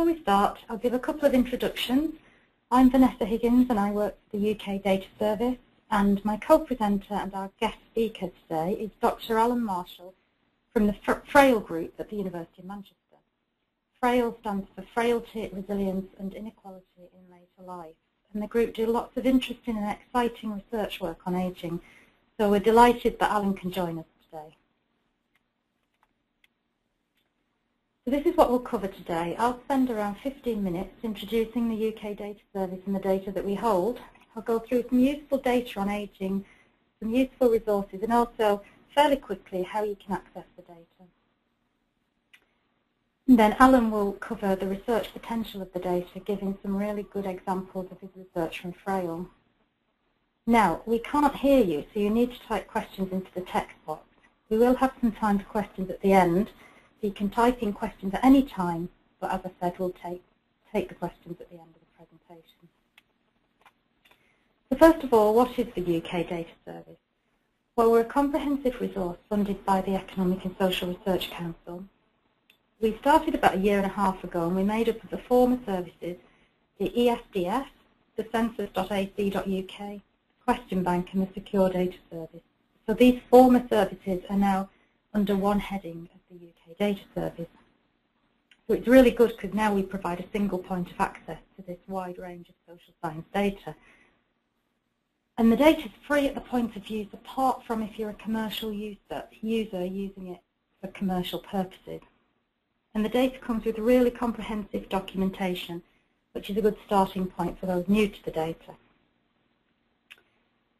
Before we start, I'll give a couple of introductions. I'm Vanessa Higgins and I work for the UK Data Service and my co-presenter and our guest speaker today is Dr Alan Marshall from the FRAIL group at the University of Manchester. FRAIL stands for Frailty, Resilience and Inequality in Later Life and the group do lots of interesting and exciting research work on ageing so we're delighted that Alan can join us today. So this is what we'll cover today. I'll spend around 15 minutes introducing the UK Data Service and the data that we hold. I'll go through some useful data on ageing, some useful resources, and also fairly quickly how you can access the data. And then Alan will cover the research potential of the data, giving some really good examples of his research from Frail. Now, we can't hear you, so you need to type questions into the text box. We will have some time for questions at the end, so you can type in questions at any time, but as I said, we'll take, take the questions at the end of the presentation. So first of all, what is the UK Data Service? Well, we're a comprehensive resource funded by the Economic and Social Research Council. We started about a year and a half ago and we made up of the former services, the ESDS, the census.ac.uk, Question Bank and the Secure Data Service. So these former services are now under one heading the UK Data Service. So it's really good because now we provide a single point of access to this wide range of social science data. And the data is free at the point of use apart from if you're a commercial user, user using it for commercial purposes. And the data comes with really comprehensive documentation, which is a good starting point for those new to the data.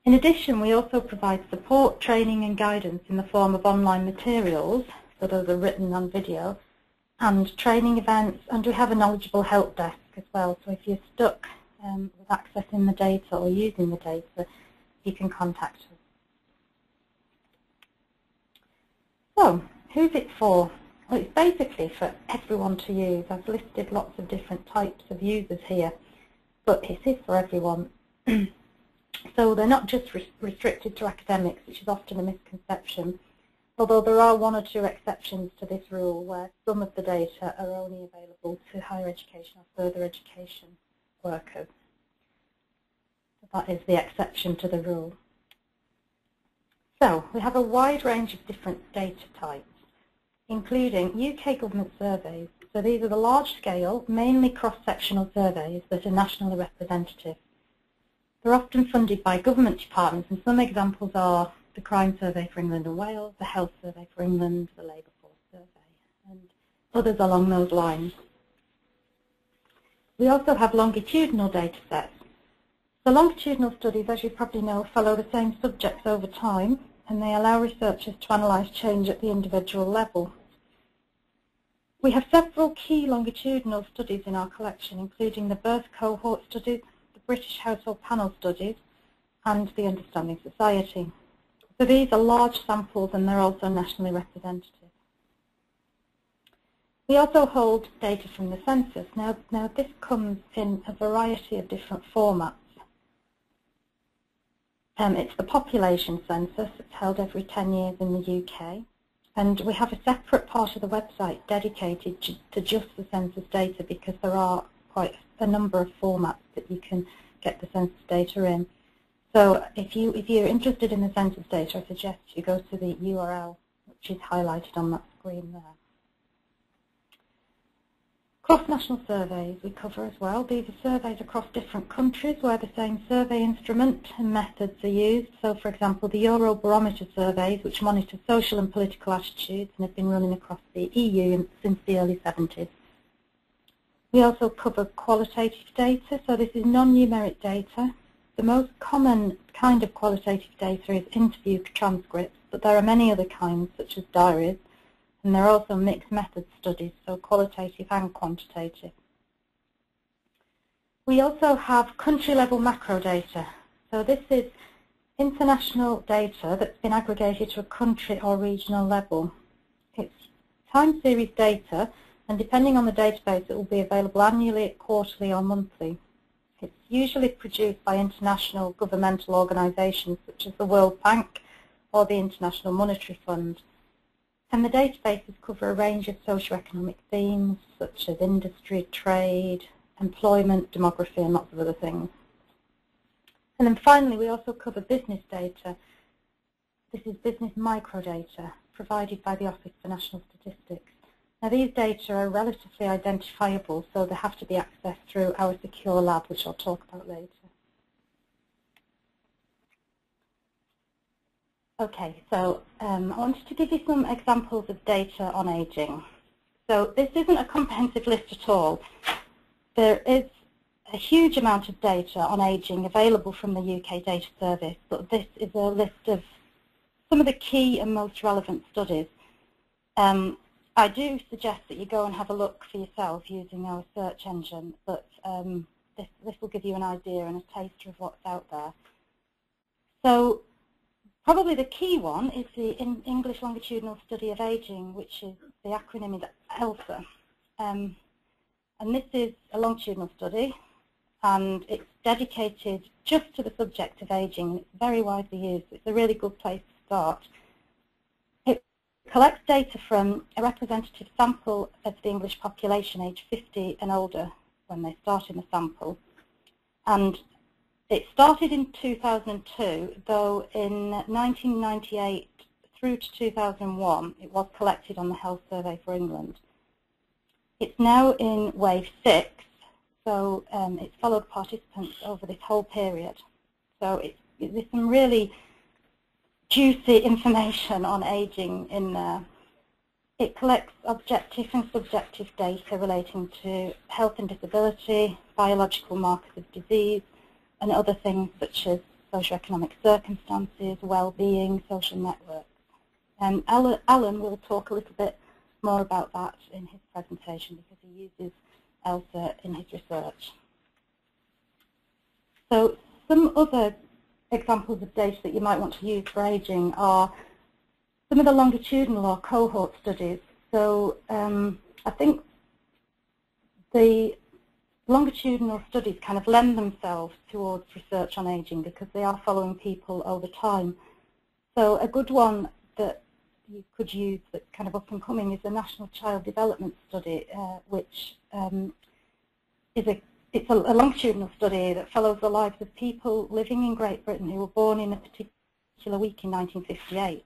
In addition, we also provide support, training and guidance in the form of online materials, those are written on video, and training events, and we have a knowledgeable help desk as well, so if you're stuck um, with accessing the data or using the data, you can contact us. So, who's it for? Well, it's basically for everyone to use. I've listed lots of different types of users here, but it is for everyone. So they're not just restricted to academics, which is often a misconception, although there are one or two exceptions to this rule where some of the data are only available to higher education or further education workers. So that is the exception to the rule. So we have a wide range of different data types, including UK government surveys. So these are the large-scale, mainly cross-sectional surveys that are nationally representative. They're often funded by government departments, and some examples are the Crime Survey for England and Wales, the Health Survey for England, the Labour Force Survey, and others along those lines. We also have longitudinal data sets. The longitudinal studies, as you probably know, follow the same subjects over time, and they allow researchers to analyse change at the individual level. We have several key longitudinal studies in our collection, including the birth cohort studies, the British Household Panel Studies and the Understanding Society. So these are large samples and they're also nationally representative. We also hold data from the census. Now, now this comes in a variety of different formats. Um, it's the population census. It's held every 10 years in the UK. And we have a separate part of the website dedicated to just the census data because there are quite a number of formats that you can get the census data in. So if, you, if you're interested in the census data, I suggest you go to the URL, which is highlighted on that screen there. Cross-national surveys we cover as well. These are surveys across different countries where the same survey instrument and methods are used. So, for example, the Eurobarometer surveys, which monitor social and political attitudes and have been running across the EU since the early 70s. We also cover qualitative data, so this is non-numeric data. The most common kind of qualitative data is interview transcripts, but there are many other kinds, such as diaries, and there are also mixed method studies, so qualitative and quantitative. We also have country-level macro data. So this is international data that's been aggregated to a country or regional level. It's time series data and depending on the database it will be available annually, quarterly or monthly. It's usually produced by international governmental organisations such as the World Bank or the International Monetary Fund. And the databases cover a range of socio-economic themes such as industry, trade, employment, demography and lots of other things. And then finally we also cover business data. This is business microdata provided by the Office for National Statistics. Now these data are relatively identifiable so they have to be accessed through our secure lab which I'll talk about later. Okay, so um, I wanted to give you some examples of data on ageing. So this isn't a comprehensive list at all. There is a huge amount of data on ageing available from the UK Data Service, but this is a list of some of the key and most relevant studies. Um, I do suggest that you go and have a look for yourself using our search engine, but um, this, this will give you an idea and a taster of what's out there. So Probably the key one is the English Longitudinal Study of Aging, which is the acronym is ELSA. Um, and this is a longitudinal study, and it's dedicated just to the subject of aging. It's very widely used. It's a really good place to start. Collects data from a representative sample of the English population aged 50 and older when they start in the sample. And it started in 2002, though in 1998 through to 2001 it was collected on the Health Survey for England. It's now in wave six, so um, it's followed participants over this whole period. So it's, there's some really juicy information on ageing in there. It collects objective and subjective data relating to health and disability, biological markers of disease, and other things such as socioeconomic circumstances, well-being, social networks. And Alan will talk a little bit more about that in his presentation because he uses ELSA in his research. So some other examples of data that you might want to use for ageing are some of the longitudinal or cohort studies. So um, I think the longitudinal studies kind of lend themselves towards research on ageing because they are following people over time. So a good one that you could use that's kind of up and coming is the National Child Development Study, uh, which um, is a it's a, a, longitudinal study that follows the lives of people living in Great Britain who were born in a particular week in 1958.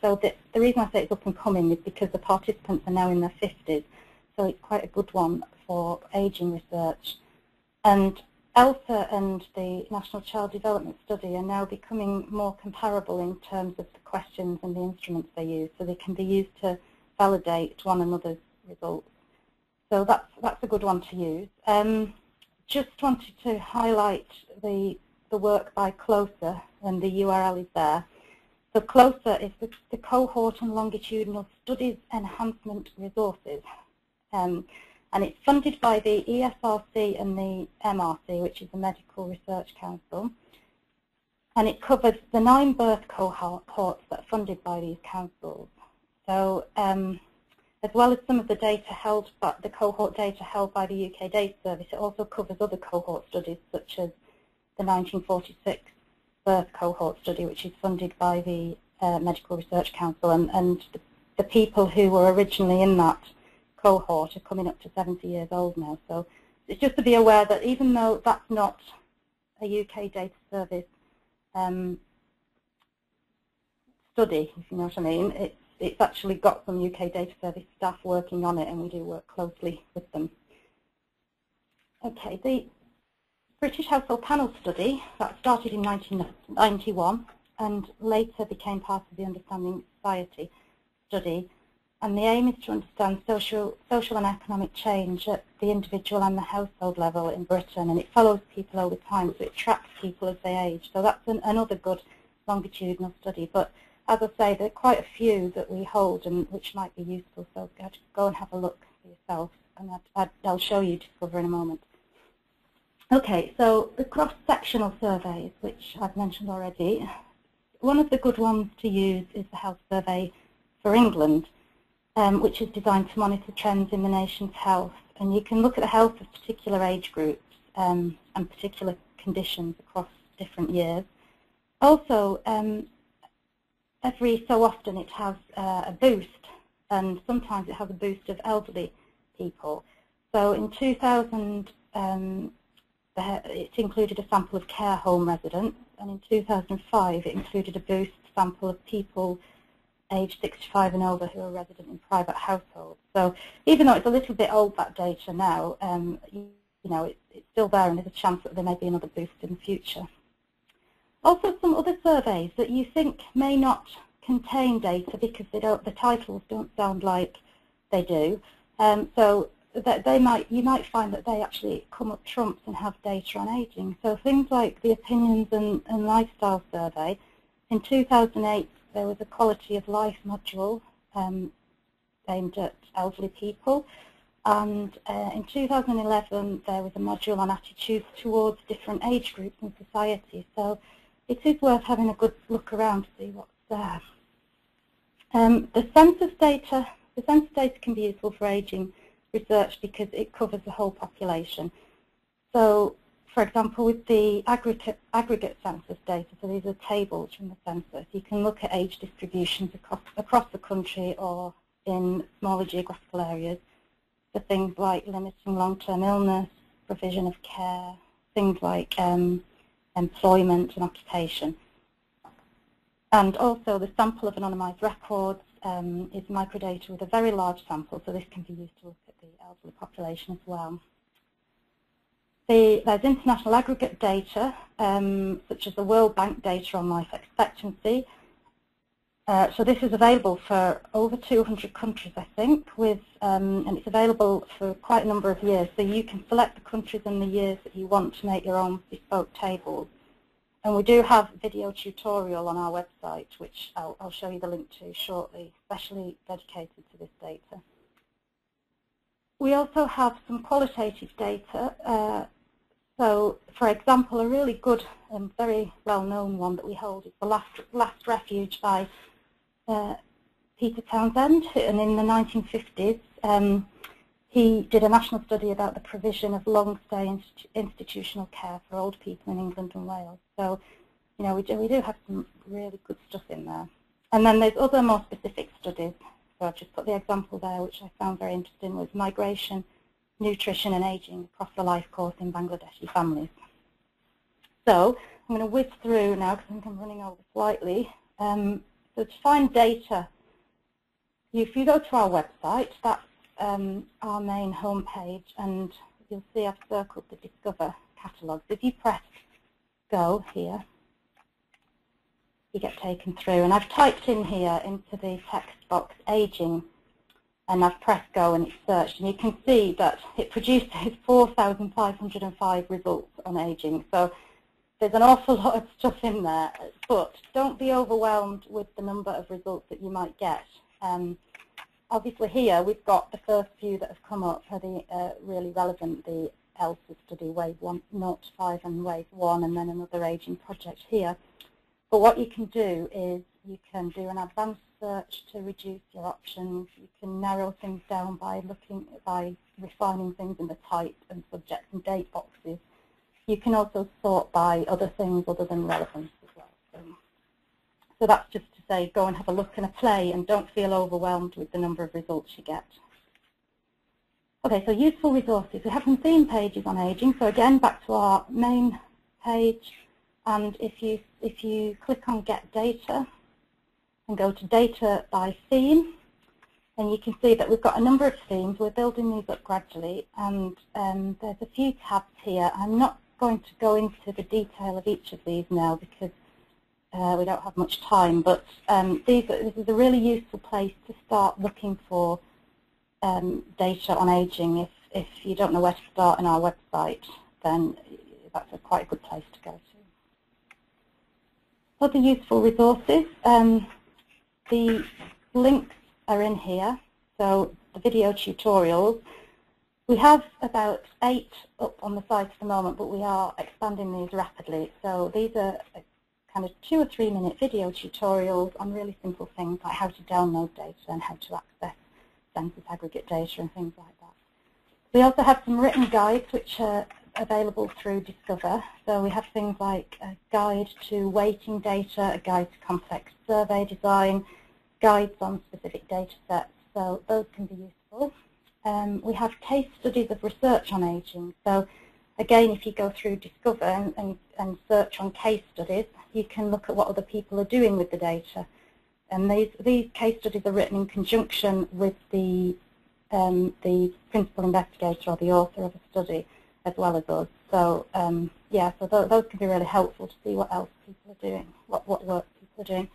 So the, the reason I say it's up and coming is because the participants are now in their 50s, so it's quite a good one for ageing research. And ELSA and the National Child Development Study are now becoming more comparable in terms of the questions and the instruments they use, so they can be used to validate one another's results. So that's, that's a good one to use. Um, just wanted to highlight the, the work by CLOSER, and the URL is there. So CLOSER is the, the Cohort and Longitudinal Studies Enhancement Resources. Um, and it's funded by the ESRC and the MRC, which is the Medical Research Council. And it covers the nine birth cohorts that are funded by these councils. So um, as well as some of the data held, but the cohort data held by the UK Data Service, it also covers other cohort studies such as the 1946 birth cohort study, which is funded by the uh, Medical Research Council, and, and the, the people who were originally in that cohort are coming up to 70 years old now. So it's just to be aware that even though that's not a UK data service um, study, if you know what I mean, it's, it's actually got some UK data service staff working on it and we do work closely with them. Okay, the British Household Panel study, that started in 1991 and later became part of the Understanding Society study and the aim is to understand social, social and economic change at the individual and the household level in Britain, and it follows people over time, so it tracks people as they age. So that's an, another good longitudinal study. But as I say, there are quite a few that we hold and which might be useful, so go and have a look for yourself, and I'd, I'll show you Discover in a moment. Okay, so the cross-sectional surveys, which I've mentioned already, one of the good ones to use is the Health Survey for England um, which is designed to monitor trends in the nation's health. And you can look at the health of particular age groups um, and particular conditions across different years. Also, um, every so often it has uh, a boost and sometimes it has a boost of elderly people. So in 2000, um, it included a sample of care home residents, and in 2005 it included a boost sample of people aged 65 and over who are resident in private households. So even though it's a little bit old, that data now, um, you, know, it, it's still there and there's a chance that there may be another boost in the future. Also some other surveys that you think may not contain data because they don't, the titles don't sound like they do. Um, so that they might, you might find that they actually come up trumps and have data on aging. So things like the Opinions and, and Lifestyle Survey, in 2008 there was a quality of life module um, aimed at elderly people. And uh, in 2011, there was a module on attitudes towards different age groups in society. So it is worth having a good look around to see what's there. Um, the census data, the census data can be useful for aging research because it covers the whole population. So for example, with the aggregate, aggregate census data, so these are tables from the census, you can look at age distributions across, across the country or in smaller geographical areas for things like limiting long-term illness, provision of care, things like um, employment and occupation. And also the sample of anonymised records um, is microdata with a very large sample, so this can be used to look at the elderly population as well. The, there's international aggregate data, um, such as the World Bank data on life expectancy. Uh, so this is available for over 200 countries, I think, with, um, and it's available for quite a number of years. So you can select the countries and the years that you want to make your own bespoke tables. And we do have a video tutorial on our website, which I'll, I'll show you the link to shortly, especially dedicated to this data. We also have some qualitative data uh, so, for example, a really good and very well-known one that we hold is The Last, Last Refuge by uh, Peter Townsend, and in the 1950s um, he did a national study about the provision of long-stay institu institutional care for old people in England and Wales. So, you know, we do, we do have some really good stuff in there. And then there's other more specific studies. So I've just put the example there, which I found very interesting, was migration nutrition and aging across the life course in Bangladeshi families. So I'm going to whiz through now because I think I'm running over slightly. Um, so to find data, if you go to our website, that's um, our main homepage, and you'll see I've circled the Discover catalogues. If you press Go here, you get taken through. And I've typed in here into the text box aging and I've pressed go and it's searched and you can see that it produces 4,505 results on aging. So there's an awful lot of stuff in there, but don't be overwhelmed with the number of results that you might get. Um, obviously here we've got the first few that have come up are the uh, really relevant, the ELSA study, Wave 1, 0 to 5 and Wave 1 and then another aging project here. But what you can do is you can do an advanced search to reduce your options. You can narrow things down by looking by refining things in the type and subject and date boxes. You can also sort by other things other than relevance as well. So, so that's just to say go and have a look and a play and don't feel overwhelmed with the number of results you get. Okay, so useful resources. We have some theme pages on aging. So again, back to our main page. And if you if you click on Get Data, and go to data by theme and you can see that we've got a number of themes. We're building these up gradually and um, there's a few tabs here. I'm not going to go into the detail of each of these now because uh, we don't have much time, but um, these, this is a really useful place to start looking for um, data on aging. If, if you don't know where to start on our website, then that's a quite a good place to go to. Other useful resources. Um, the links are in here, so the video tutorials. We have about eight up on the site at the moment, but we are expanding these rapidly. So these are uh, kind of two or three minute video tutorials on really simple things like how to download data and how to access census aggregate data and things like that. We also have some written guides which are available through Discover. So we have things like a guide to weighting data, a guide to complex survey design, guides on specific data sets, so those can be useful. Um, we have case studies of research on ageing. So again, if you go through Discover and, and, and search on case studies, you can look at what other people are doing with the data. And these, these case studies are written in conjunction with the, um, the principal investigator or the author of a study as well as us. So um, yeah, so th those can be really helpful to see what else people are doing, what, what work people are doing.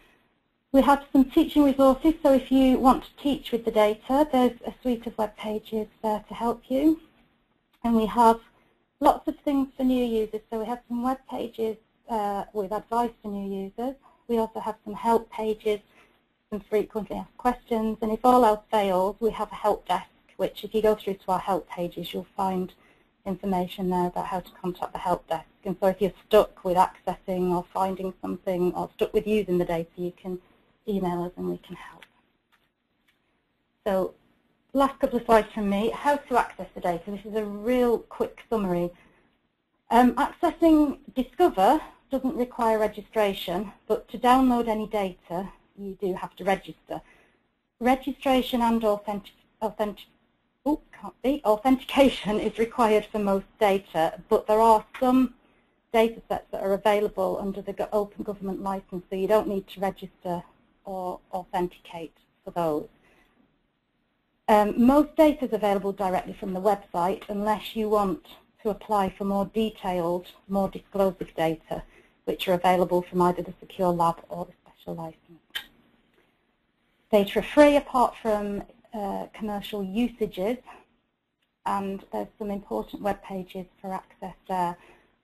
We have some teaching resources, so if you want to teach with the data, there's a suite of web pages there to help you. And we have lots of things for new users, so we have some web pages uh, with advice for new users. We also have some help pages, some frequently asked questions, and if all else fails, we have a help desk, which if you go through to our help pages, you'll find information there about how to contact the help desk. And so if you're stuck with accessing or finding something or stuck with using the data, you can email us and we can help. So last couple of slides from me, how to access the data. This is a real quick summary. Um, accessing Discover doesn't require registration, but to download any data, you do have to register. Registration and authentic, authentic, oh, authentication is required for most data, but there are some data sets that are available under the Open Government License, so you don't need to register or authenticate for those. Um, most data is available directly from the website unless you want to apply for more detailed, more disclosive data, which are available from either the Secure Lab or the Special License. Data are free apart from uh, commercial usages, and there's some important web pages for access there.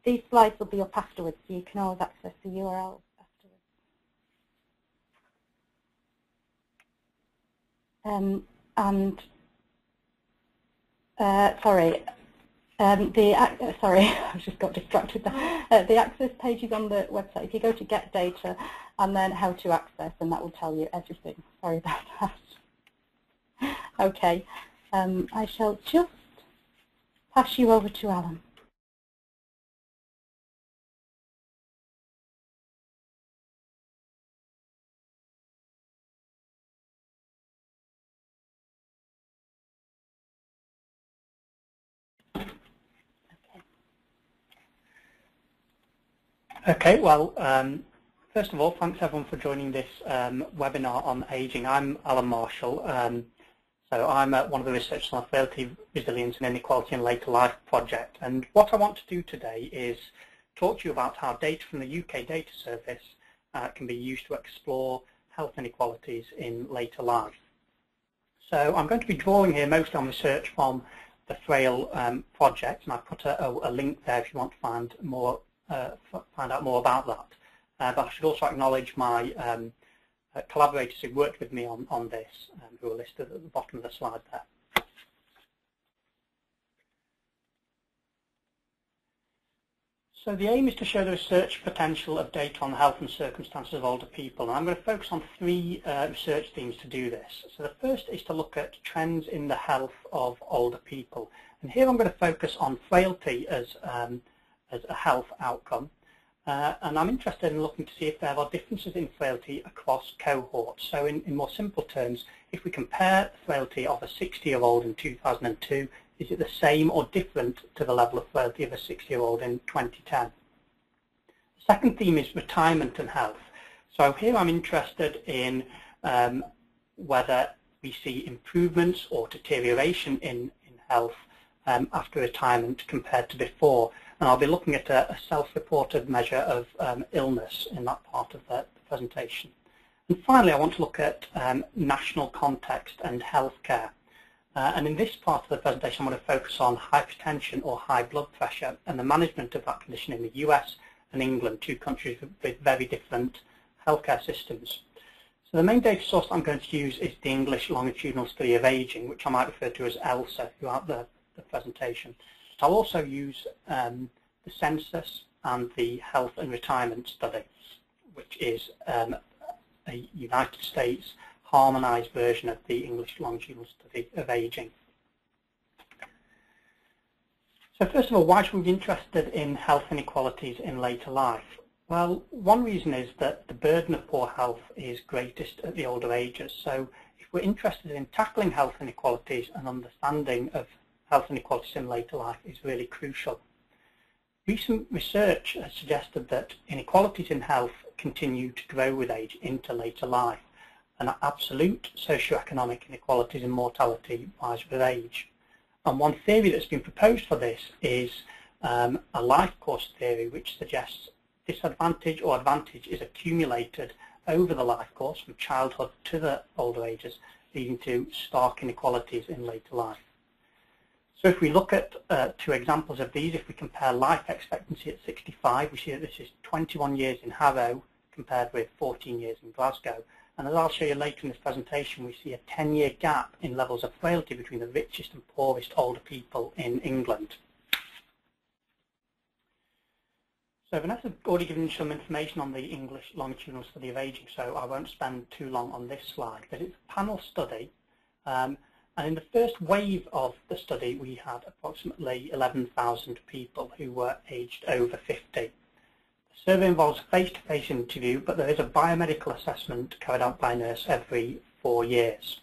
These slides will be up afterwards, so you can always access the URL Um, and uh, sorry, um, the uh, sorry, I just got distracted there. Uh, the access page is on the website. If you go to get data and then how to access, and that will tell you everything. Sorry about that. okay, um, I shall just pass you over to Alan. Okay, well, um, first of all, thanks everyone for joining this um, webinar on ageing. I'm Alan Marshall. Um, so I'm uh, one of the researchers on the Frailty, Resilience and Inequality in Later Life project. And what I want to do today is talk to you about how data from the UK Data Service uh, can be used to explore health inequalities in later life. So I'm going to be drawing here mostly on research from the Frail um, project, and I've put a, a, link there if you want to find more find out more about that. Uh, but I should also acknowledge my um, uh, collaborators who worked with me on, on this, um, who are listed at the bottom of the slide there. So the aim is to show the research potential of data on the health and circumstances of older people. And I'm going to focus on three uh, research themes to do this. So the first is to look at trends in the health of older people. And here I'm going to focus on frailty as um, as a health outcome. Uh, and I'm interested in looking to see if there are differences in frailty across cohorts. So in, in more simple terms, if we compare frailty of a 60-year-old in 2002, is it the same or different to the level of frailty of a 60-year-old in 2010? The second theme is retirement and health. So here I'm interested in um, whether we see improvements or deterioration in, in health um, after retirement compared to before. And I'll be looking at a, a self-reported measure of um, illness in that part of the, presentation. And finally, I want to look at um, national context and healthcare. Uh, and in this part of the presentation, I'm going to focus on hypertension or high blood pressure and the management of that condition in the US and England, two countries with very different healthcare systems. So the main data source I'm going to use is the English Longitudinal Study of Aging, which I might refer to as ELSA throughout the, the presentation. I'll also use um, the census and the health and retirement study, which is um, a United States harmonized version of the English longitudinal study of aging. So first of all, why should we be interested in health inequalities in later life? Well, one reason is that the burden of poor health is greatest at the older ages. So if we're interested in tackling health inequalities, and understanding of health inequalities in later life is really crucial. Recent research has suggested that inequalities in health continue to grow with age into later life, and absolute socioeconomic inequalities in mortality rise with age. And one theory that's been proposed for this is um, a life course theory, which suggests disadvantage or advantage is accumulated over the life course from childhood to the older ages, leading to stark inequalities in later life. So if we look at uh, two examples of these, if we compare life expectancy at 65, we see that this is 21 years in Harrow compared with 14 years in Glasgow. And as I'll show you later in this presentation, we see a 10-year gap in levels of frailty between the richest and poorest older people in England. So Vanessa's already given some information on the English longitudinal study of aging, so I won't spend too long on this slide. But it's a panel study, um, and in the first wave of the study, we had approximately 11,000 people who were aged over 50. The survey involves face-to-face -face interview, but there is a biomedical assessment carried out by a nurse every four years.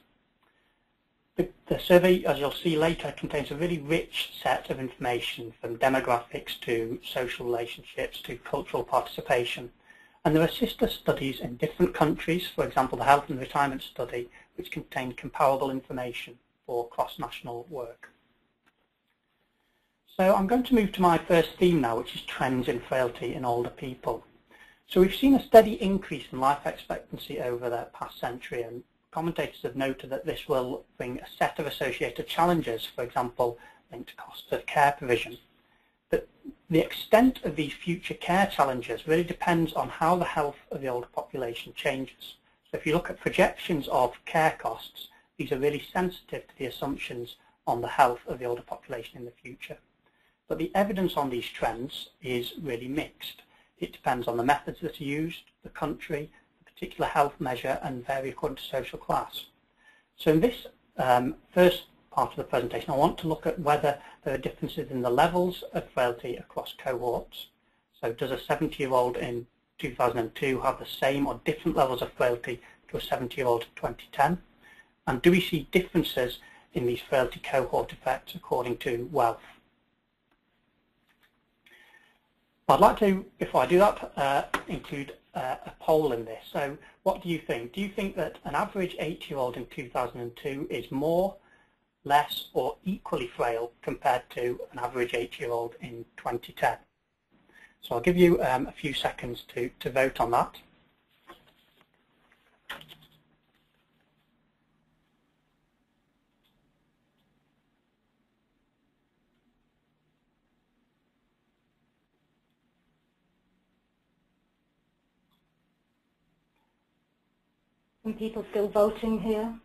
The, the, survey, as you'll see later, contains a really rich set of information from demographics to social relationships to cultural participation. And there are sister studies in different countries, for example, the Health and Retirement Study, which contain comparable information for cross-national work. So I'm going to move to my first theme now, which is trends in frailty in older people. So we've seen a steady increase in life expectancy over the past century, and commentators have noted that this will bring a set of associated challenges, for example, linked to costs of care provision. But the extent of these future care challenges really depends on how the health of the older population changes. So if you look at projections of care costs, these are really sensitive to the assumptions on the health of the older population in the future. But the evidence on these trends is really mixed. It depends on the methods that are used, the country, the particular health measure, and vary according to social class. So in this um, first part of the presentation, I want to look at whether there are differences in the levels of frailty across cohorts. So does a 70-year-old in 2002 have the same or different levels of frailty to a 70-year-old in 2010? And do we see differences in these frailty cohort effects according to wealth? I'd like to, before I do that, uh, include uh, a poll in this. So what do you think? Do you think that an average 8-year-old in 2002 is more, less or equally frail compared to an average 8-year-old in 2010? So I'll give you um, a few seconds to, to vote on that. Some people still voting here.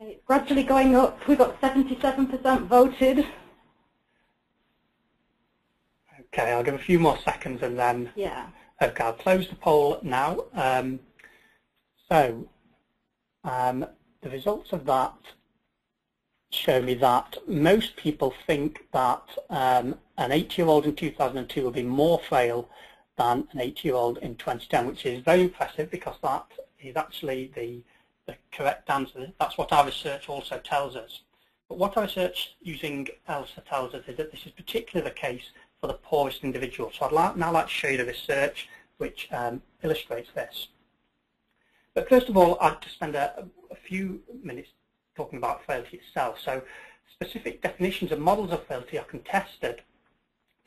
Okay, it's gradually going up. We've got 77% voted. Okay, I'll give a few more seconds and then yeah. okay, I'll close the poll now. Um, so um, the results of that show me that most people think that um, an 8-year-old in 2002 will be more frail than an 80-year-old in 2010, which is very impressive because that is actually the, the correct answer. That's what our research also tells us. But what our research using ELSA tells us is that this is particularly the case for the poorest individuals. So I'd like, now like to show you the research which um, illustrates this. But first of all, I'd to spend a, a few minutes talking about frailty itself. So specific definitions and models of frailty are contested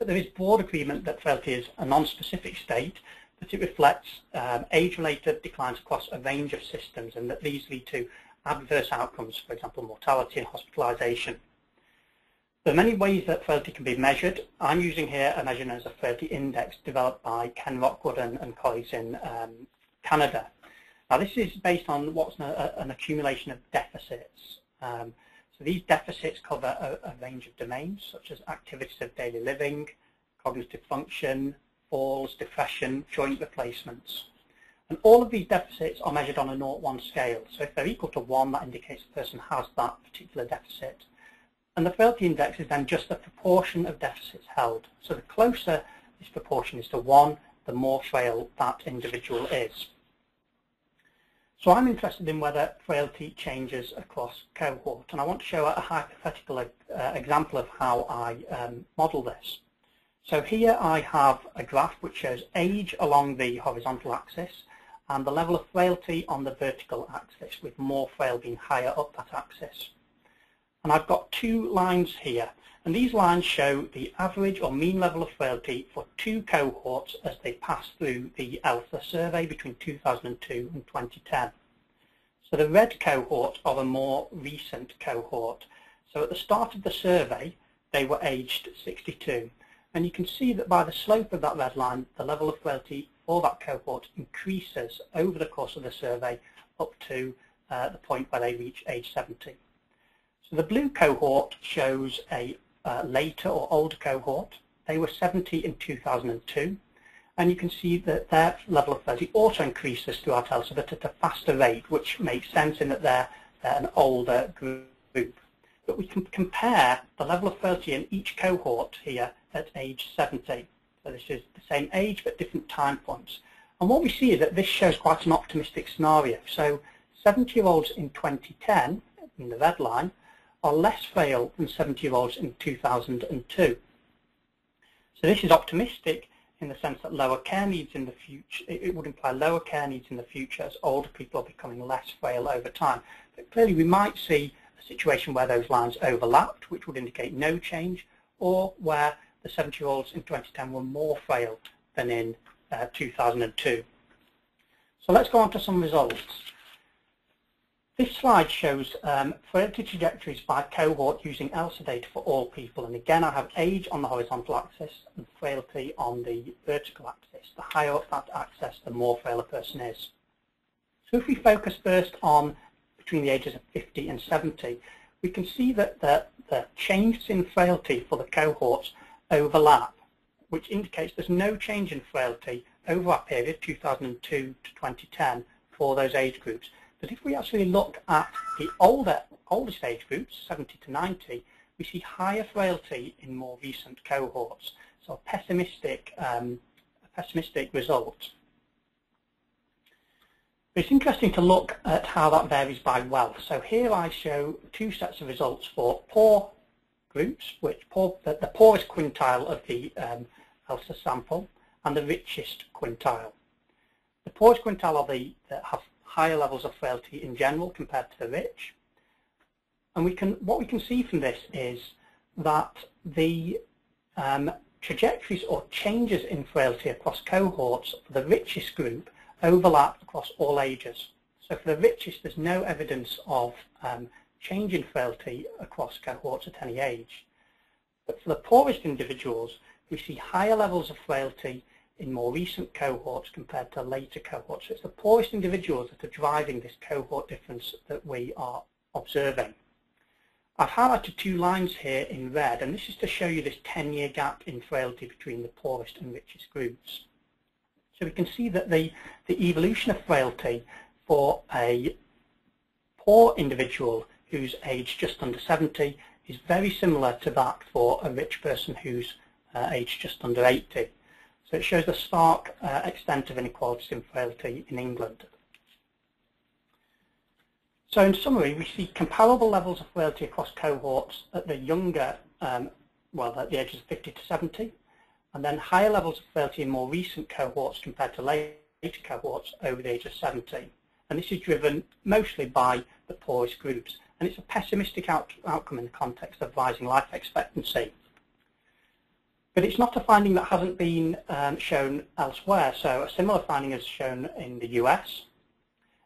but there is broad agreement that frailty is a non-specific state, that it reflects um, age-related declines across a range of systems and that these lead to adverse outcomes, for example, mortality and hospitalization. There are many ways that frailty can be measured. I'm using here a measure known as a frailty index developed by Ken Rockwood and, and colleagues in um, Canada. Now this is based on what's an, a, an accumulation of deficits. Um, these deficits cover a, a, range of domains such as activities of daily living, cognitive function, falls, depression, joint replacements. And all of these deficits are measured on a 0-1 scale. So if they're equal to 1, that indicates the person has that particular deficit. And the frailty index is then just the proportion of deficits held. So the closer this proportion is to 1, the more frail that individual is. So I'm interested in whether frailty changes across cohort, and I want to show a hypothetical uh, example of how I um, model this. So here I have a graph which shows age along the horizontal axis and the level of frailty on the vertical axis, with more frail being higher up that axis. And I've got two lines here, and these lines show the average or mean level of frailty for two cohorts as they pass through the ELSA survey between 2002 and 2010. So the red cohort are a more recent cohort. So at the start of the survey, they were aged 62. And you can see that by the slope of that red line, the level of frailty for that cohort increases over the course of the survey up to uh, the point where they reach age 70. So the blue cohort shows a uh, later or older cohort. They were 70 in 2002. And you can see that their level of frailty also increases throughout ELSA, but at a faster rate, which makes sense in that they're, they're an older group. But we can compare the level of frailty in each cohort here at age 70. So this is the same age but different time points. And what we see is that this shows quite an optimistic scenario. So 70-year-olds in 2010, in the red line, are less frail than 70-year-olds in 2002. So this is optimistic in the sense that lower care needs in the future, it would imply lower care needs in the future as older people are becoming less frail over time. But clearly we might see a situation where those lines overlapped, which would indicate no change, or where the 70-year-olds in 2010 were more frail than in uh, 2002. So let's go on to some results. This slide shows um, frailty trajectories by cohort using ELSA data for all people. And again, I have age on the horizontal axis and frailty on the vertical axis. The higher up that axis, the more frail a person is. So if we focus first on between the ages of 50 and 70, we can see that the, the changes in frailty for the cohorts overlap, which indicates there's no change in frailty over that period, 2002 to 2010, for those age groups. But if we actually look at the older, oldest age groups, 70 to 90, we see higher frailty in more recent cohorts. So a pessimistic, um, a pessimistic result. It's interesting to look at how that varies by wealth. So here I show two sets of results for poor groups, which poor, the, the, poorest quintile of the um, ELSA sample and the richest quintile. The poorest quintile are the that have higher levels of frailty in general compared to the rich. And we can, what we can see from this is that the um, trajectories or changes in frailty across cohorts for the richest group overlap across all ages. So for the richest, there's no evidence of um, change in frailty across cohorts at any age. But for the poorest individuals, we see higher levels of frailty in more recent cohorts compared to later cohorts. So it's the poorest individuals that are driving this cohort difference that we are observing. I've highlighted two lines here in red, and this is to show you this 10-year gap in frailty between the poorest and richest groups. So we can see that the, the evolution of frailty for a poor individual who's aged just under 70 is very similar to that for a rich person who's uh, aged just under 80. So it shows the stark uh, extent of inequalities in frailty in England. So in summary, we see comparable levels of frailty across cohorts at the younger, um, well, at the ages of 50 to 70, and then higher levels of frailty in more recent cohorts compared to later cohorts over the age of 70. And this is driven mostly by the poorest groups and it's a pessimistic out outcome in the context of rising life expectancy. But it's not a finding that hasn't been um, shown elsewhere. So a similar finding is shown in the US.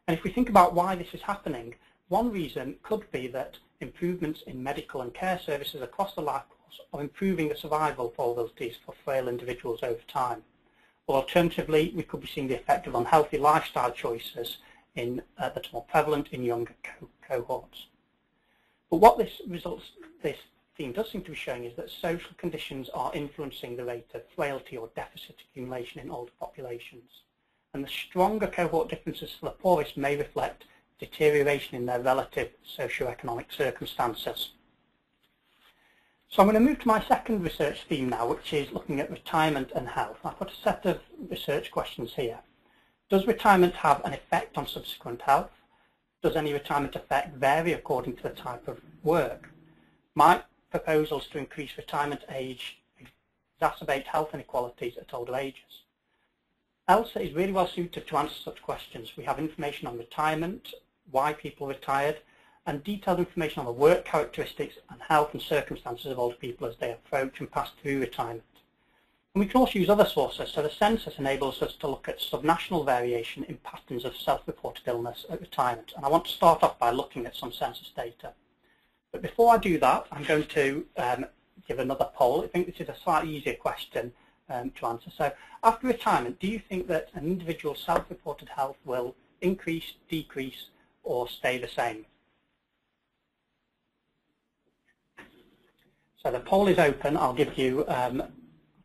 And if we think about why this is happening, one reason could be that improvements in medical and care services across the life course are improving the survival probabilities for frail individuals over time. Or alternatively, we could be seeing the effect of unhealthy lifestyle choices in, uh, that are more prevalent in younger co cohorts. But what this results, this theme does seem to be showing is that social conditions are influencing the rate of frailty or deficit accumulation in older populations. And the stronger cohort differences for the poorest may reflect deterioration in their relative socio-economic circumstances. So I'm going to move to my second research theme now, which is looking at retirement and health. I put a set of research questions here. Does retirement have an effect on subsequent health? Does any retirement effect vary according to the type of work? Might proposals to increase retirement age exacerbate health inequalities at older ages? ELSA is really well suited to answer such questions. We have information on retirement, why people retired, and detailed information on the work characteristics and health and circumstances of older people as they approach and pass through retirement. And we can also use other sources, so the census enables us to look at subnational variation in patterns of self-reported illness at retirement. And I want to start off by looking at some census data. But before I do that, I'm going to um, give another poll. I think this is a slightly easier question um, to answer. So after retirement, do you think that an individual's self-reported health will increase, decrease, or stay the same? So the poll is open. I'll give you um,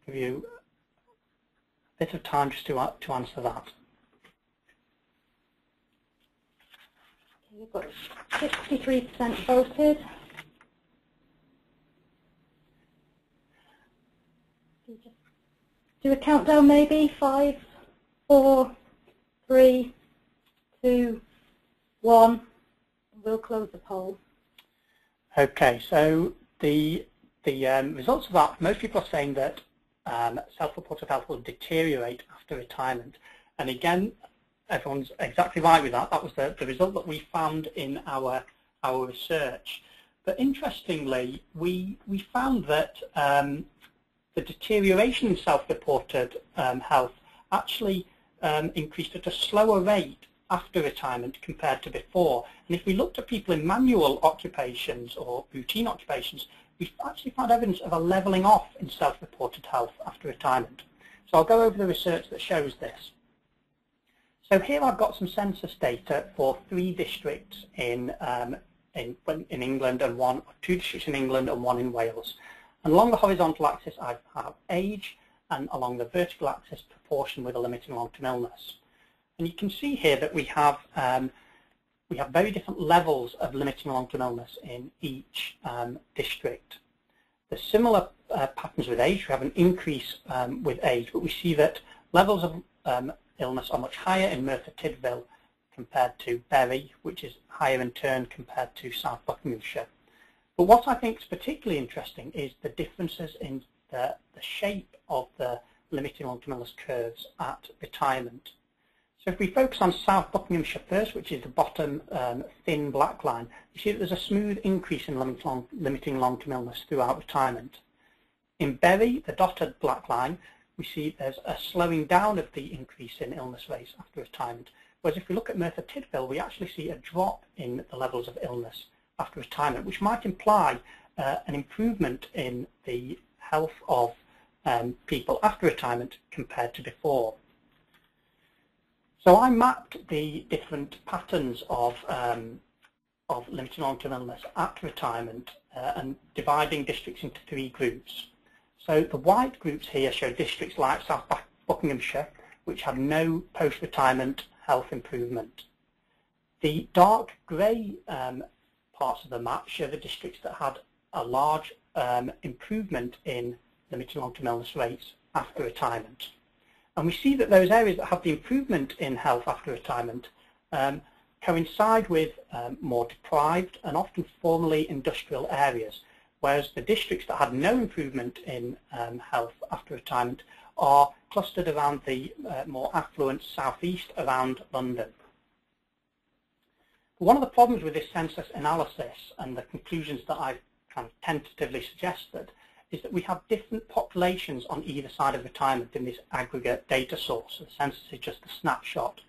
give you a bit of time just to uh, to answer that. We've got 63% voted. Do a countdown maybe? Five, four, three, two, one. We'll close the poll. Okay, so the the um, results of that, most people are saying that um, self-reported health will deteriorate after retirement. And again, everyone's exactly right with that. That was the, the result that we found in our, our research. But interestingly, we, we found that um, the deterioration in self-reported um, health actually um, increased at a slower rate after retirement compared to before. And if we looked at people in manual occupations or routine occupations, we actually found evidence of a levelling off in self-reported health after retirement. So I'll go over the research that shows this. So here I've got some census data for three districts in, um, in, in England and one, two districts in England and one in Wales. And along the horizontal axis I have age and along the vertical axis proportion with a limiting long-term illness. And you can see here that we have um, we have very different levels of limiting long-term illness in each um, district. There's similar uh, patterns with age. We have an increase um, with age, but we see that levels of um, illness are much higher in Merthyr Tydfil compared to Bury, which is higher in turn compared to South Buckinghamshire. But what I think is particularly interesting is the differences in the, the shape of the limiting long-term illness curves at retirement. So if we focus on South Buckinghamshire first, which is the bottom um, thin black line, you see that there's a smooth increase in limiting long-term illness throughout retirement. In Bury, the dotted black line, we see there's a slowing down of the increase in illness rates after retirement. Whereas if we look at Tydfil, we actually see a drop in the levels of illness after retirement, which might imply uh, an improvement in the health of um, people after retirement compared to before. So I mapped the different patterns of, um, of limited long-term illness at retirement uh, and dividing districts into three groups. So the white groups here show districts like South Buckinghamshire, which had no post-retirement health improvement. The dark grey um, parts of the map show the districts that had a large um, improvement in limited long-term illness rates after retirement. And we see that those areas that have the improvement in health after retirement um, coincide with um, more deprived and often formerly industrial areas, whereas the districts that had no improvement in um, health after retirement are clustered around the uh, more affluent southeast around London. One of the problems with this census analysis and the conclusions that I've kind of tentatively suggested is that we have different populations on either side of retirement in this aggregate data source. The census is just a snapshot.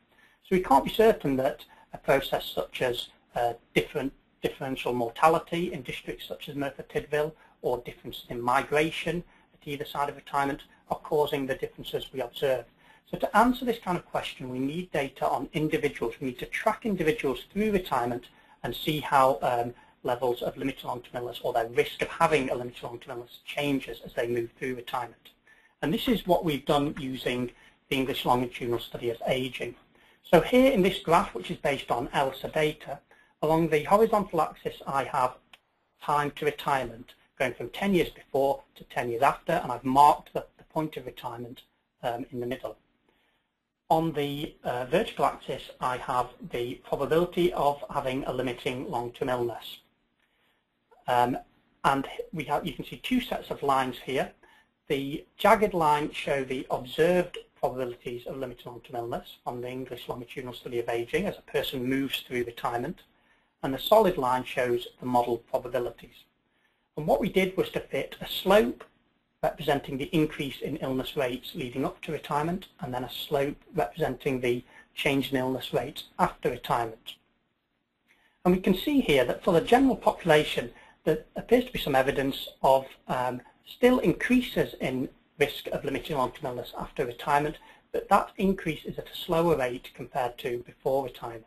So we can't be certain that a process such as uh, different differential mortality in districts such as Merthyr Tydfil or differences in migration at either side of retirement are causing the differences we observe. So to answer this kind of question, we need data on individuals. We need to track individuals through retirement and see how um, levels of limited long-term illness or their risk of having a limited long-term illness changes as they move through retirement. And this is what we've done using the English longitudinal study of aging. So here in this graph, which is based on ELSA data, along the horizontal axis I have time to retirement, going from 10 years before to 10 years after, and I've marked the, the point of retirement um, in the middle. On the uh, vertical axis, I have the probability of having a limiting long-term illness. Um, and we have, you can see two sets of lines here. The jagged lines show the observed probabilities of limiting long-term illness on the English Longitudinal Study of Aging as a person moves through retirement. And the solid line shows the model probabilities. And what we did was to fit a slope representing the increase in illness rates leading up to retirement, and then a slope representing the change in illness rates after retirement. And we can see here that for the general population, there appears to be some evidence of um, still increases in risk of limiting long-term illness after retirement, but that increase is at a slower rate compared to before retirement.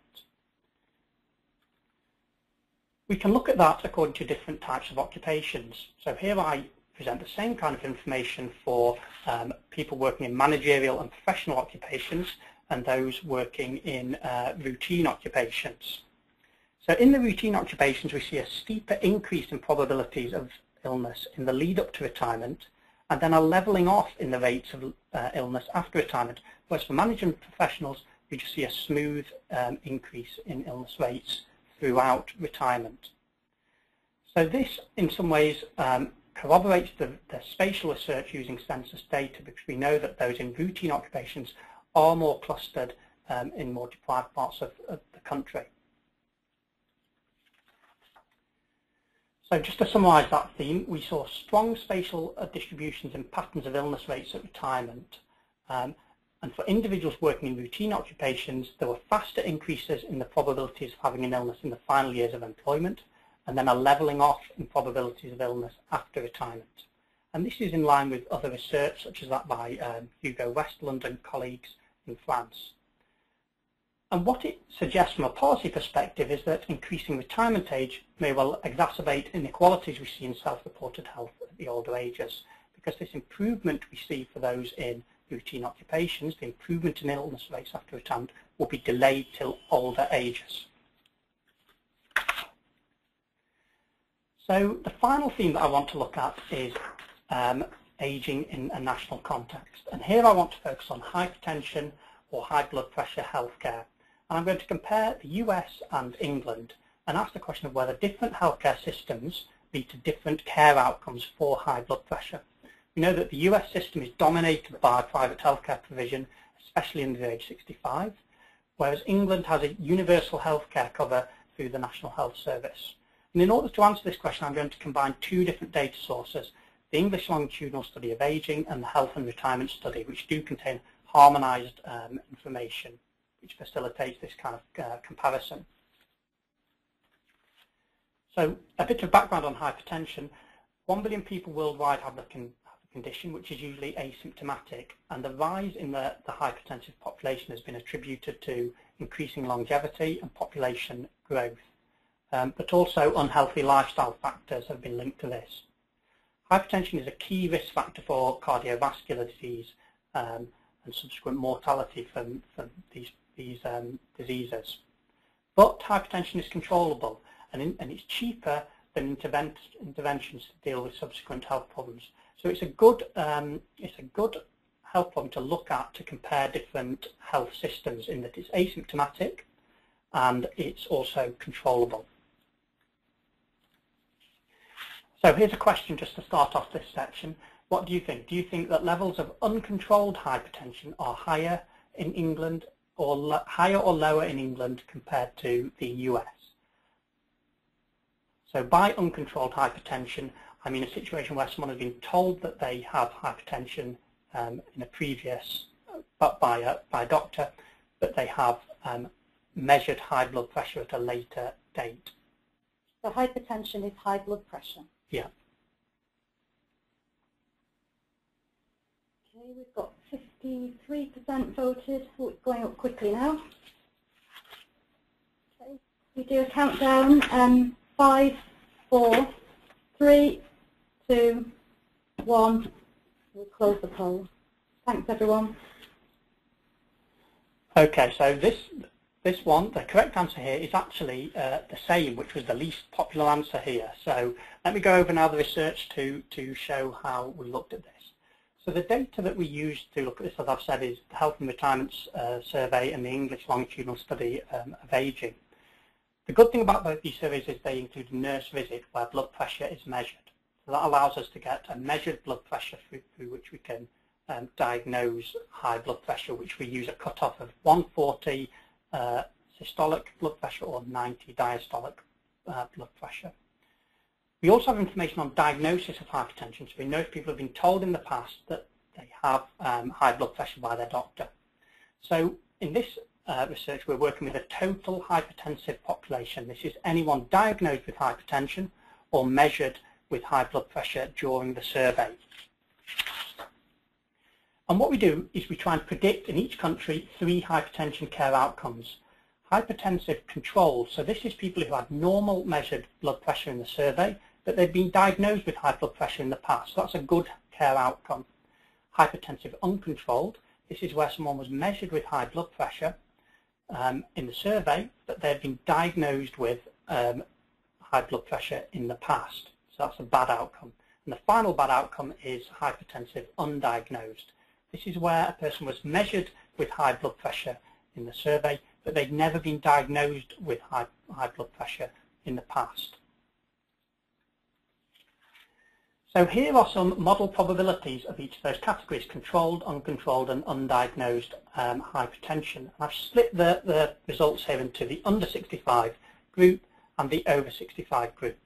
We can look at that according to different types of occupations. So here I present the same kind of information for um, people working in managerial and professional occupations and those working in uh, routine occupations. So in the routine occupations, we see a steeper increase in probabilities of illness in the lead up to retirement and then a leveling off in the rates of uh, illness after retirement. Whereas for management professionals, we just see a smooth um, increase in illness rates throughout retirement. So this, in some ways, um, corroborates the, the spatial research using census data because we know that those in routine occupations are more clustered um, in more deprived parts of, of the country. So just to summarise that theme, we saw strong spatial uh, distributions in patterns of illness rates at retirement. Um, and for individuals working in routine occupations, there were faster increases in the probabilities of having an illness in the final years of employment, and then a levelling off in probabilities of illness after retirement. And this is in line with other research, such as that by um, Hugo Westerlund and colleagues in France. And what it suggests from a policy perspective is that increasing retirement age may well exacerbate inequalities we see in self-reported health at the older ages, because this improvement we see for those in routine occupations, the improvement in illness rates after retirement, will be delayed till older ages. So the final theme that I want to look at is um, aging in a national context. And here I want to focus on hypertension or high blood pressure healthcare. And I'm going to compare the US and England and ask the question of whether different healthcare systems lead to different care outcomes for high blood pressure. We know that the US system is dominated by private healthcare provision, especially under the age 65, whereas England has a universal healthcare cover through the National Health Service. And in order to answer this question, I'm going to combine two different data sources, the English Longitudinal Study of Aging and the Health and Retirement Study, which do contain harmonized um, information, which facilitates this kind of uh, comparison. So a bit of background on hypertension. One billion people worldwide have condition, which is usually asymptomatic, and the rise in the, the hypertensive population has been attributed to increasing longevity and population growth um, but also unhealthy lifestyle factors have been linked to this. Hypertension is a key risk factor for cardiovascular disease um, and subsequent mortality from, from these, these um, diseases. But hypertension is controllable and, in, and it's cheaper than intervent, interventions to deal with subsequent health problems. So it's a good, um, it's a good health problem to look at to compare different health systems in that it's asymptomatic and it's also controllable. So here's a question just to start off this section. What do you think? Do you think that levels of uncontrolled hypertension are higher in England or higher or lower in England compared to the US? So by uncontrolled hypertension, I mean a situation where someone has been told that they have hypertension um, in a previous, but by a, by a doctor, but they have um, measured high blood pressure at a later date. So hypertension is high blood pressure? Yeah. Okay, we've got 53% voted. Oh, it's going up quickly now. Okay, we do a countdown. Um, five, four, three, two, one. We'll close the poll. Thanks, everyone. Okay, so this this one, the correct answer here is actually uh, the same, which was the least popular answer here. So let me go over now the research to, to show how we looked at this. So the data that we used to look at this, as I've said, is the Health and Retirement uh, Survey and the English Longitudinal Study um, of Aging. The good thing about both these surveys is they include a nurse visit where blood pressure is measured. So that allows us to get a measured blood pressure through, through which we can um, diagnose high blood pressure, which we use a cutoff of 140 uh, systolic blood pressure or 90 diastolic uh, blood pressure. We also have information on diagnosis of hypertension, so we know if people have been told in the past that they have um, high blood pressure by their doctor. So in this uh, research, we're working with a total hypertensive population. This is anyone diagnosed with hypertension or measured with high blood pressure during the survey. And what we do is we try and predict in each country three hypertension care outcomes. Hypertensive control, so this is people who had normal measured blood pressure in the survey, but they've been diagnosed with high blood pressure in the past. So that's a good care outcome. Hypertensive uncontrolled, this is where someone was measured with high blood pressure um, in the survey, but they've been diagnosed with um, high blood pressure in the past. So that's a bad outcome. And the final bad outcome is hypertensive undiagnosed. This is where a person was measured with high blood pressure in the survey, but they'd never been diagnosed with high, high blood pressure in the past. So here are some model probabilities of each of those categories, controlled, uncontrolled and undiagnosed um, hypertension. And I've split the, the results here into the under 65 group and the over 65 group.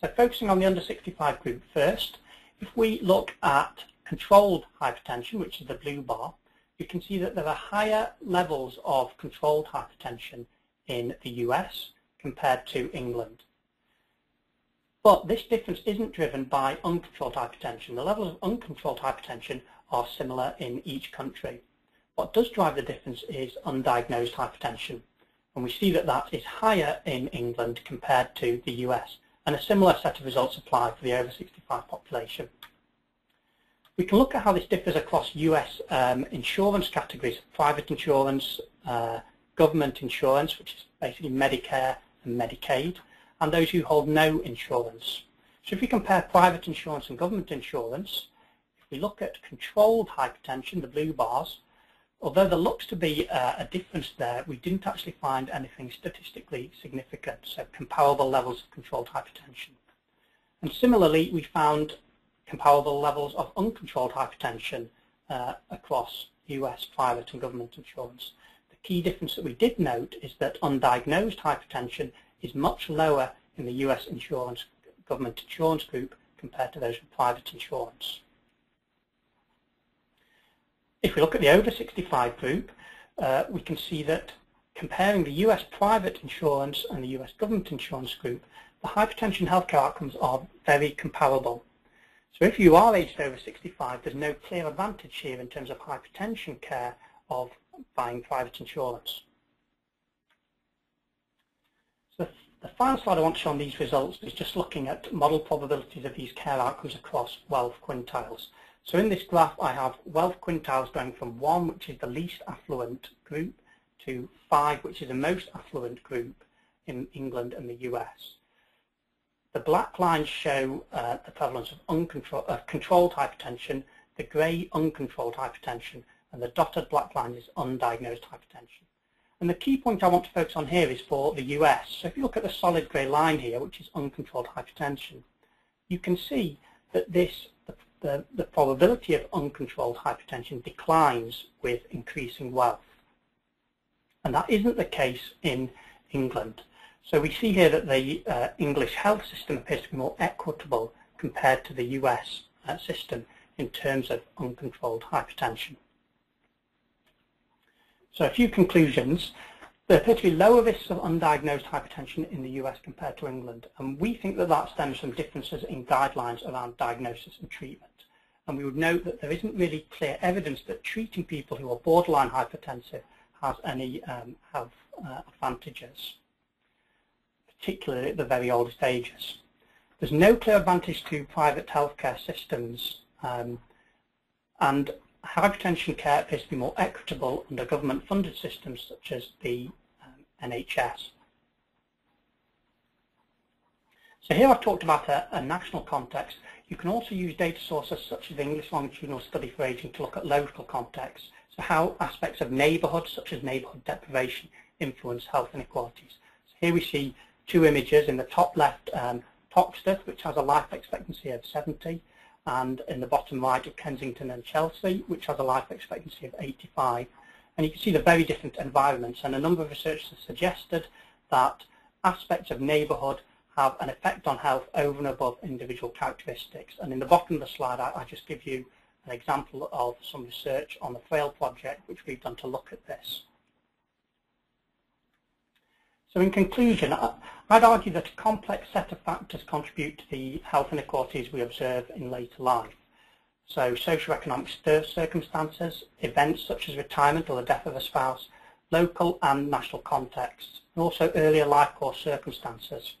So focusing on the under 65 group first, if we look at controlled hypertension, which is the blue bar, you can see that there are higher levels of controlled hypertension in the US compared to England. But this difference isn't driven by uncontrolled hypertension. The levels of uncontrolled hypertension are similar in each country. What does drive the difference is undiagnosed hypertension. And we see that that is higher in England compared to the US. And a similar set of results apply for the over 65 population. We can look at how this differs across US um, insurance categories, private insurance, uh, government insurance, which is basically Medicare and Medicaid, and those who hold no insurance. So if we compare private insurance and government insurance, if we look at controlled hypertension, the blue bars, although there looks to be uh, a difference there, we didn't actually find anything statistically significant, so comparable levels of controlled hypertension. And similarly, we found comparable levels of uncontrolled hypertension uh, across US private and government insurance. The key difference that we did note is that undiagnosed hypertension is much lower in the US insurance government insurance group compared to those with private insurance. If we look at the over 65 group, uh, we can see that comparing the US private insurance and the US government insurance group, the hypertension healthcare outcomes are very comparable. So if you are aged over 65, there's no clear advantage here in terms of hypertension care of buying private insurance. So the final slide I want to show on these results is just looking at model probabilities of these care outcomes across wealth quintiles. So in this graph I have wealth quintiles going from 1, which is the least affluent group, to 5, which is the most affluent group in England and the US. The black lines show uh, the prevalence of uh, controlled hypertension, the grey uncontrolled hypertension, and the dotted black line is undiagnosed hypertension. And the key point I want to focus on here is for the US. So if you look at the solid grey line here, which is uncontrolled hypertension, you can see that this, the, the, probability of uncontrolled hypertension declines with increasing wealth. And that isn't the case in England. So we see here that the uh, English health system appears to be more equitable compared to the US uh, system in terms of uncontrolled hypertension. So a few conclusions. There appear to be lower risks of undiagnosed hypertension in the US compared to England, and we think that that stems from differences in guidelines around diagnosis and treatment. And we would note that there isn't really clear evidence that treating people who are borderline hypertensive has any um, health uh, advantages particularly at the very oldest ages. There's no clear advantage to private healthcare systems um, and hypertension care appears to be more equitable under government-funded systems such as the um, NHS. So here I've talked about a, a, national context. You can also use data sources such as the English Longitudinal Study for Aging to look at local contexts. So how aspects of neighbourhoods such as neighbourhood deprivation influence health inequalities. So here we see two images. In the top left, um, Toxteth, which has a life expectancy of 70, and in the bottom right of Kensington and Chelsea, which has a life expectancy of 85. And you can see the very different environments, and a number of researchers have suggested that aspects of neighbourhood have an effect on health over and above individual characteristics. And in the bottom of the slide, I, I just give you an example of some research on the Frail project, which we've done to look at this. So in conclusion, I'd argue that a complex set of factors contribute to the health inequalities we observe in later life. So socioeconomic circumstances, events such as retirement or the death of a spouse, local and national contexts, and also earlier life course circumstances.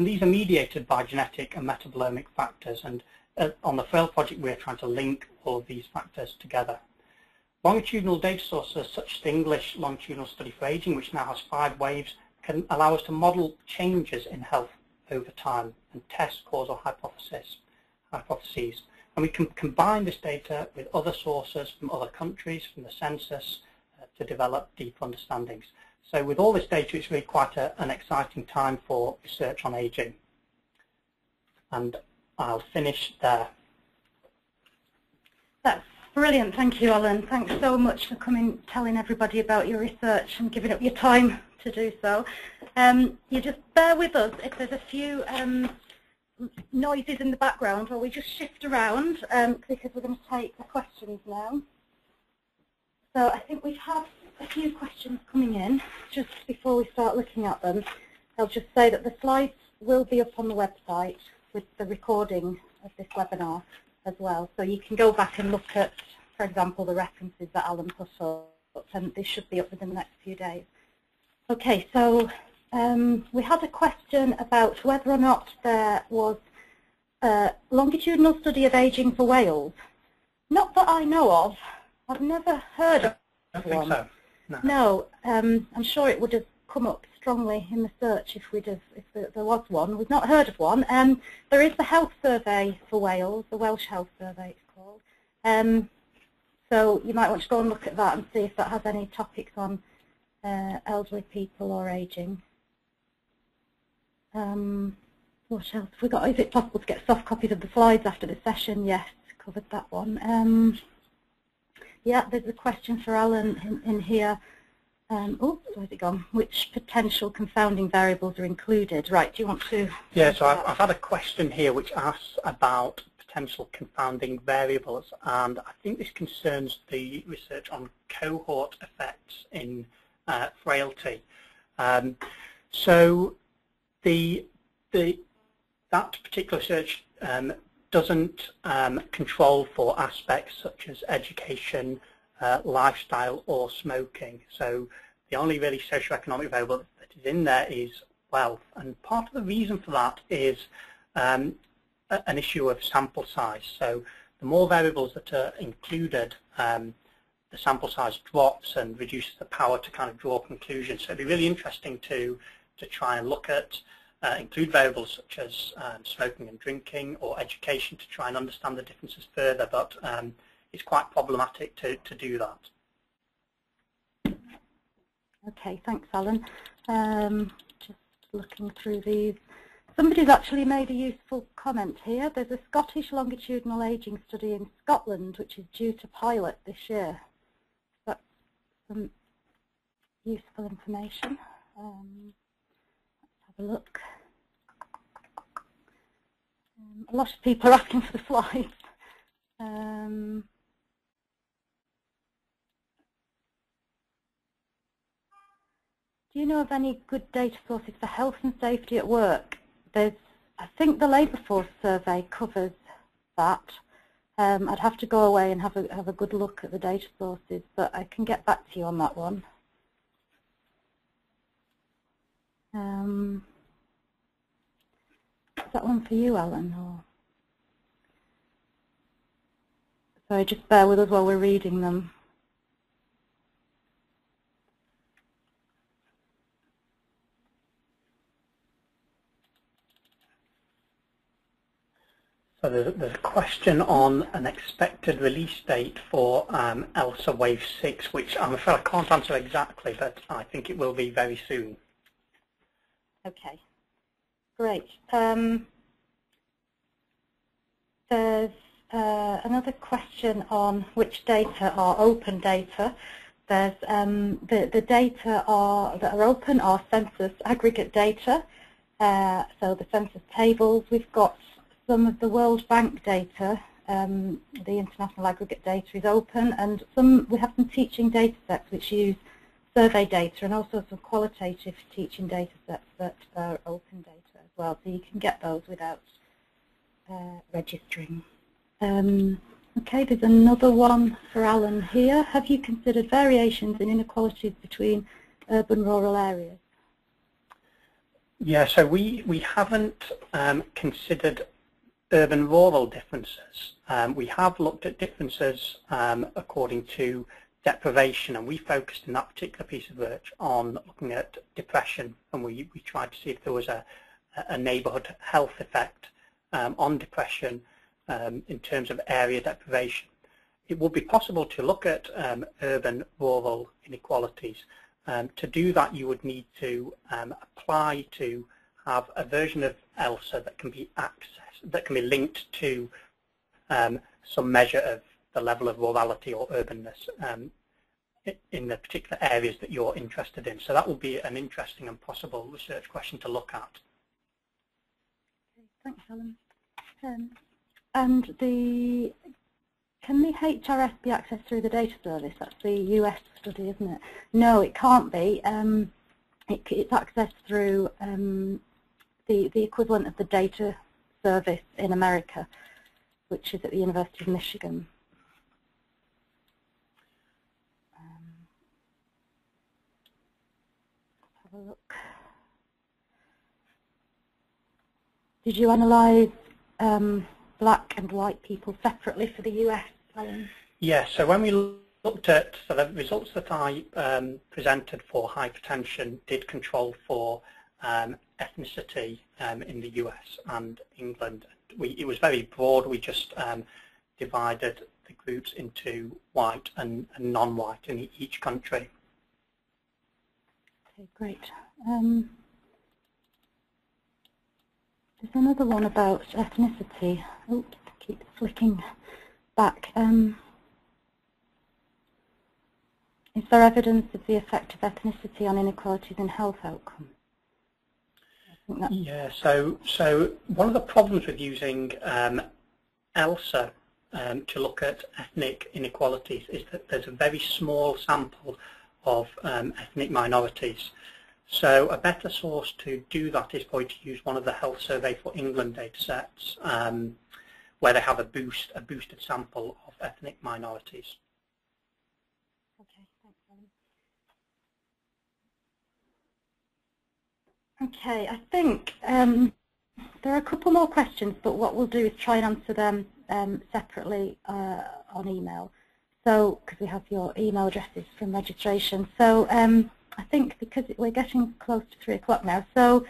And these are mediated by genetic and metabolomic factors. And uh, on the FRAIL project, we're trying to link all of these factors together. Longitudinal data sources such as the English Longitudinal Study for Aging, which now has five waves, can allow us to model changes in health over time and test causal hypothesis, hypotheses. And we can combine this data with other sources from other countries, from the census, uh, to develop deep understandings. So with all this data, it's really quite a, an exciting time for research on aging. And I'll finish there. That's brilliant. Thank you, Alan. Thanks so much for coming, telling everybody about your research and giving up your time to do so. Um, you just bear with us if there's a few um, noises in the background while we just shift around um, because we're going to take the questions now. So I think we've had a few questions coming in just before we start looking at them. I'll just say that the slides will be up on the website with the recording of this webinar as well. So you can go back and look at, for example, the references that Alan put up, and this should be up within the next few days. Okay, so um, we had a question about whether or not there was a longitudinal study of ageing for Wales. Not that I know of. I've never heard of one. I one. So. No, no um, I'm sure it would have come up strongly in the search if we'd have, if there was one. We've not heard of one. Um, there is the health survey for Wales, the Welsh Health Survey it's called. Um, so you might want to go and look at that and see if that has any topics on uh, elderly people or ageing. Um, what else have we got? Is it possible to get soft copies of the slides after the session? Yes, covered that one. Um, yeah, there's a question for Alan in, in here. Um, oh, where's it gone? Which potential confounding variables are included? Right, do you want to... Yeah, so I've, I've had a question here which asks about potential confounding variables, and I think this concerns the research on cohort effects in uh, frailty. Um, so the, the, that particular search um, doesn't um, control for aspects such as education, uh, lifestyle or smoking. So the only really socioeconomic variable that is in there is wealth. And part of the reason for that is um, an issue of sample size. So the more variables that are included, um, the sample size drops and reduces the power to kind of draw conclusions. So it'd be really interesting to, to try and look at, uh, include variables such as um, smoking and drinking or education to try and understand the differences further, but um, it's quite problematic to, to do that. Okay, thanks Alan. Um, just looking through these. Somebody's actually made a useful comment here. There's a Scottish longitudinal ageing study in Scotland which is due to pilot this year That's some useful information. Um, look. Um, a lot of people are asking for the slides. Um, do you know of any good data sources for health and safety at work? There's, I think the labour force survey covers that. Um, I'd have to go away and have a, have a good look at the data sources, but I can get back to you on that one. Um, perhaps that one for you, Alan. Or... Sorry, just bear with us while we're reading them. So there's, there's, a question on an expected release date for um, ELSA Wave 6, which I'm afraid I can't answer exactly, but I think it will be very soon. Okay great. Um, there's uh, another question on which data are open data. There's um, the, the data are, that are open are census aggregate data, uh, so the census tables. We've got some of the World Bank data, um, the international aggregate data is open, and some we have some teaching data sets which use survey data and also some qualitative teaching data sets that are open data well, so you can get those without uh, registering. Um, okay, there's another one for Alan here. Have you considered variations in inequalities between urban rural areas? Yeah, so we, we haven't um, considered urban-rural differences. Um, we have looked at differences um, according to deprivation and we focused in that particular piece of work on looking at depression and we, we tried to see if there was a, a neighbourhood health effect um, on depression um, in terms of area deprivation. It would be possible to look at um, urban-rural inequalities. Um, to do that you would need to um, apply to have a version of ELSA that can be accessed that can be linked to some measure of the level of rurality or urbanness in the particular areas that you're interested in. So that will be an interesting and possible research question to look at. Thanks, Helen. Um, and the can the HRS be accessed through the data service? That's the US study, isn't it? No, it can't be. Um, it, it's accessed through um, the, the equivalent of the data service in America, which is at the University of Michigan. Um, have a look. Did you analyse um, black and white people separately for the US? Yes, so when we looked at so the results that I um, presented for hypertension did control for um, ethnicity um, in the US and England. We, it was very broad. We just um, divided the groups into white and, and non-white in each country. Okay, great. Um, there's another one about ethnicity. Oops, keep flicking back. Um, is there evidence of the effect of ethnicity on inequalities in health outcomes? Yeah, so so one of the problems with using um, ELSA um, to look at ethnic inequalities is that there's a very small sample of um, ethnic minorities. So a better source to do that is going to use one of the Health Survey for England data sets um, where they have a boost, a boosted sample of ethnic minorities. Okay, thanks. Okay, I think um, there are a couple more questions, but what we'll do is try and answer them um, separately uh, on email. So, because we have your email addresses from registration. So, um, I think because we're getting close to three o'clock now, so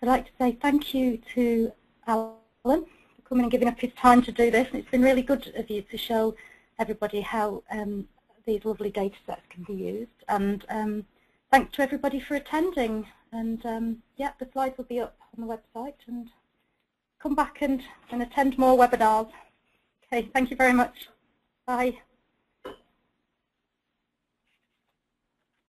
I'd like to say thank you to Alan for coming and giving up his time to do this. And it's been really good of you to show everybody how um, these lovely data sets can be used. And um, thanks to everybody for attending. And um, yeah, the slides will be up on the website and come back and, and attend more webinars. Okay, thank you very much. Bye.